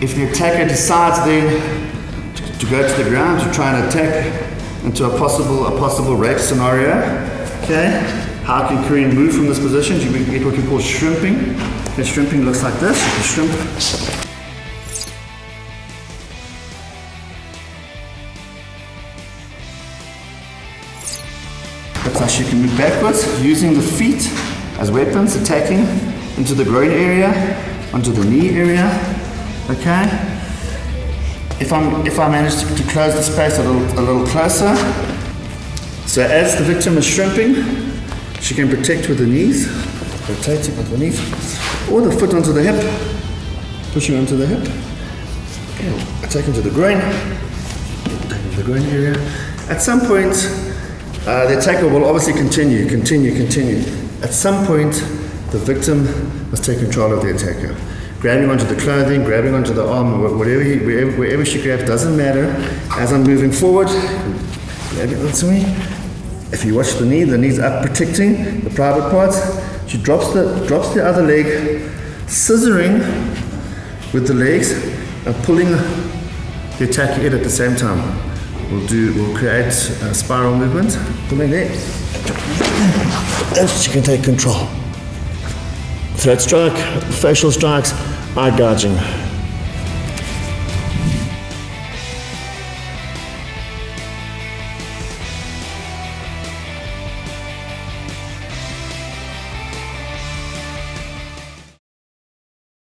if the attacker decides then to, go to the ground to try and attack into a possible a possible rape scenario, okay, how can Korean move from this position? You get what we call shrimping. Okay, shrimping looks like this. You shrimp That's how she can move backwards using the feet as weapons, attacking into the groin area, onto the knee area. Okay. If I'm if I manage to, close the space a little a little closer. So as the victim is shrimping, she can protect with the knees, rotating with the knees, or the foot onto the hip, pushing onto the hip. Okay, attack into the groin, the groin area. At some point, uh, the attacker will obviously continue, continue, continue. At some point, the victim must take control of the attacker. Grabbing onto the clothing, grabbing onto the arm, whatever he, wherever, wherever she grabs, doesn't matter. As I'm moving forward, grabbing onto me. If you watch the knee, the knee's up protecting the private parts. She drops the, drops the other leg, scissoring with the legs and pulling the attacker in at the same time. We'll do, we'll create a spiral movement. Pulling there. And she can take control. Threat strike, facial strikes, eye gouging.